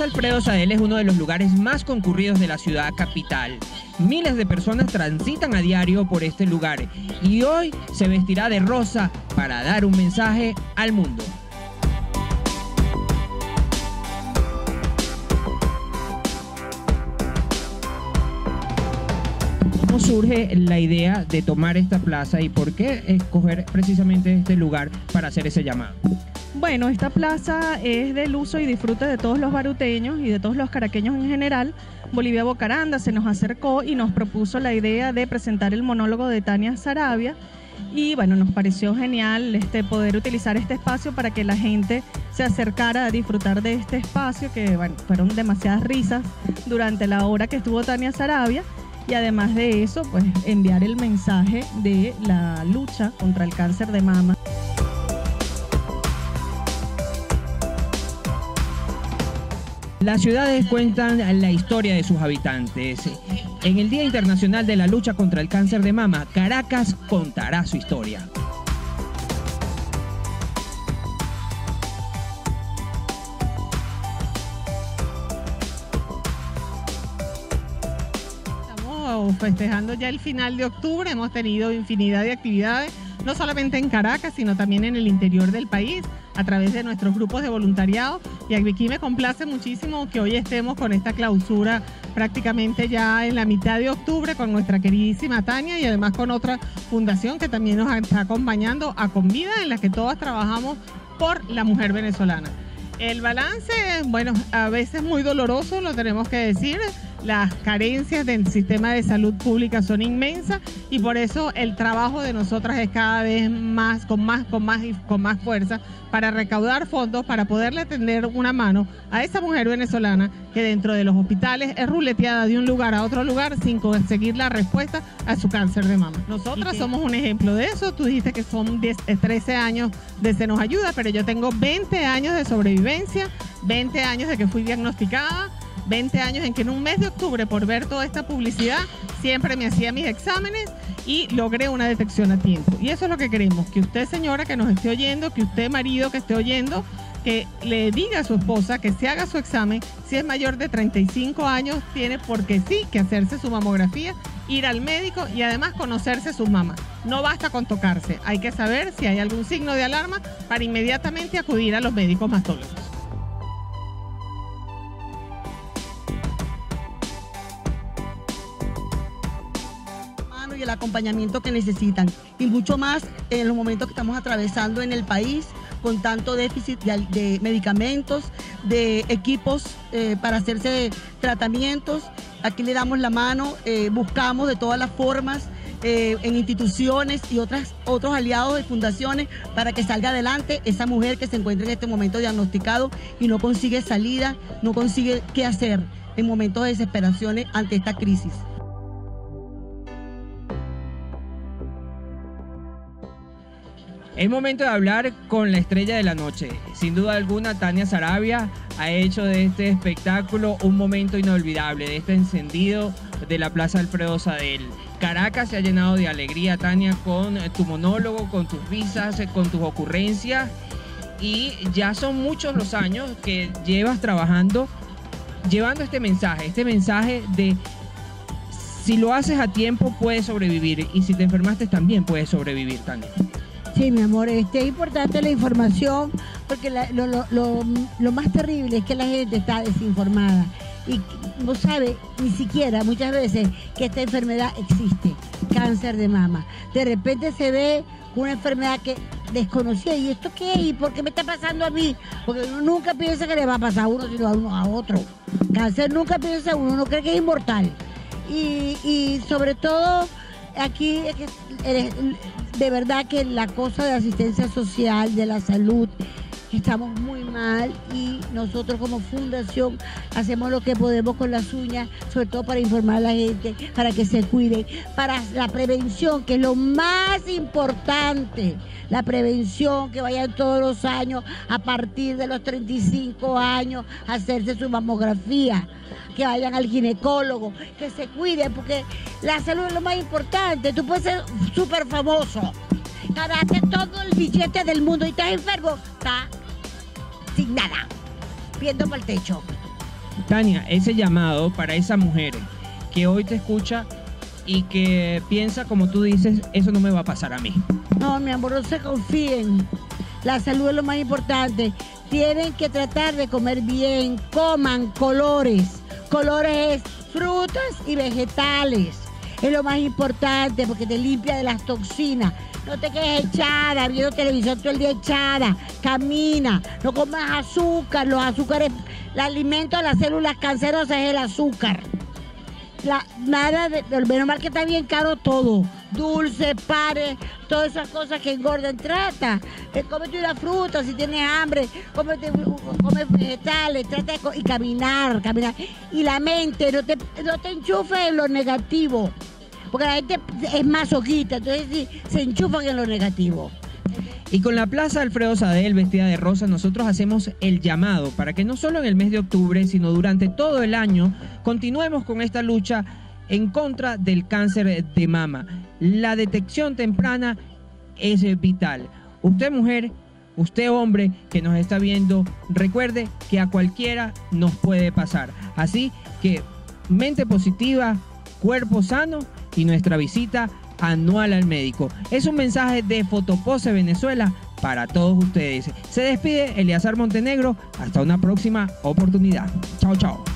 Alfredo Sadel es uno de los lugares más concurridos de la ciudad capital. Miles de personas transitan a diario por este lugar y hoy se vestirá de rosa para dar un mensaje al mundo. ¿Cómo surge la idea de tomar esta plaza y por qué escoger precisamente este lugar para hacer ese llamado? Bueno, esta plaza es del uso y disfrute de todos los baruteños y de todos los caraqueños en general. Bolivia Bocaranda se nos acercó y nos propuso la idea de presentar el monólogo de Tania Sarabia. Y bueno, nos pareció genial este, poder utilizar este espacio para que la gente se acercara a disfrutar de este espacio, que fueron demasiadas risas durante la hora que estuvo Tania Sarabia. Y además de eso, pues enviar el mensaje de la lucha contra el cáncer de mama. Las ciudades cuentan la historia de sus habitantes. En el Día Internacional de la Lucha contra el Cáncer de Mama, Caracas contará su historia. Festejando ya el final de octubre, hemos tenido infinidad de actividades, no solamente en Caracas, sino también en el interior del país, a través de nuestros grupos de voluntariado. Y aquí me complace muchísimo que hoy estemos con esta clausura prácticamente ya en la mitad de octubre con nuestra queridísima Tania y además con otra fundación que también nos está acompañando a Convida, en la que todas trabajamos por la mujer venezolana. El balance, bueno, a veces muy doloroso, lo tenemos que decir. Las carencias del sistema de salud pública son inmensas y por eso el trabajo de nosotras es cada vez más, con más, con más, con más fuerza para recaudar fondos para poderle tender una mano a esa mujer venezolana que dentro de los hospitales es ruleteada de un lugar a otro lugar sin conseguir la respuesta a su cáncer de mama. Nosotras somos un ejemplo de eso. Tú dijiste que son 10, 13 eh, años de Se nos ayuda, pero yo tengo 20 años de sobrevivencia, 20 años de que fui diagnosticada 20 años en que en un mes de octubre, por ver toda esta publicidad, siempre me hacía mis exámenes y logré una detección a tiempo. Y eso es lo que queremos, que usted señora que nos esté oyendo, que usted marido que esté oyendo, que le diga a su esposa que se haga su examen. Si es mayor de 35 años, tiene porque sí que hacerse su mamografía, ir al médico y además conocerse su mamá. No basta con tocarse, hay que saber si hay algún signo de alarma para inmediatamente acudir a los médicos mastólogos. El acompañamiento que necesitan y mucho más en los momentos que estamos atravesando en el país con tanto déficit de, medicamentos, de equipos eh, para hacerse tratamientos. Aquí le damos la mano, eh, buscamos de todas las formas eh, en instituciones y otras, otros aliados de fundaciones para que salga adelante esa mujer que se encuentra en este momento diagnosticado y no consigue salida, no consigue qué hacer en momentos de desesperación ante esta crisis. Es momento de hablar con la estrella de la noche. Sin duda alguna, Tania Sarabia ha hecho de este espectáculo un momento inolvidable, de este encendido de la Plaza Alfredo Sadel. Caracas se ha llenado de alegría, Tania, con tu monólogo, con tus risas, con tus ocurrencias. Y ya son muchos los años que llevas trabajando, llevando este mensaje, este mensaje de si lo haces a tiempo puedes sobrevivir y si te enfermaste también puedes sobrevivir, Tania. Sí, mi amor, este, es importante la información porque lo, más terrible es que la gente está desinformada y no sabe ni siquiera muchas veces que esta enfermedad existe, cáncer de mama. De repente se ve una enfermedad que desconocía, ¿y esto qué? ¿Y por qué me está pasando a mí? Porque uno nunca piensa que le va a pasar a uno, sino a uno a otro. Cáncer nunca piensa uno, uno cree que es inmortal. Y, y sobre todo aquí de verdad que la cosa de asistencia social, de la salud, estamos muy mal y nosotros como fundación hacemos lo que podemos con las uñas, sobre todo para informar a la gente, para que se cuiden, para la prevención, que es lo más importante, la prevención, que vayan todos los años a partir de los 35 años a hacerse su mamografía. Que vayan al ginecólogo, que se cuiden, porque la salud es lo más importante. Tú puedes ser súper famoso, ganaste todo el billete del mundo y estás enfermo, está sin nada, viendo por el techo. Tania, ese llamado para esa mujer que hoy te escucha y que piensa como tú dices, eso no me va a pasar a mí. No, mi amor, no se confíen. La salud es lo más importante. Tienen que tratar de comer bien, coman colores. Colores es frutas y vegetales. Es lo más importante porque te limpia de las toxinas. No te quedes echada, viendo televisión todo el día echada. Camina, no comas azúcar. Los azúcares, el alimento de las células cancerosas es el azúcar. La, nada de, menos mal que está bien caro todo. Dulce, pares, todas esas cosas que engordan. Trata, de cómete una fruta si tienes hambre, cómete, come vegetales, trata de y caminar, caminar. Y la mente, no te, no te enchufes en lo negativo. Porque la gente es masoquista, entonces sí, se enchufan en lo negativo. Y con la Plaza Alfredo Sadel vestida de rosa, nosotros hacemos el llamado para que no solo en el mes de octubre, sino durante todo el año, continuemos con esta lucha en contra del cáncer de mama. La detección temprana es vital. Usted mujer, usted hombre que nos está viendo, recuerde que a cualquiera nos puede pasar. Así que mente positiva, cuerpo sano y nuestra visita anual al médico. Es un mensaje de Fotopose Venezuela para todos ustedes. Se despide Eleazar Montenegro. Hasta una próxima oportunidad. Chao, chao.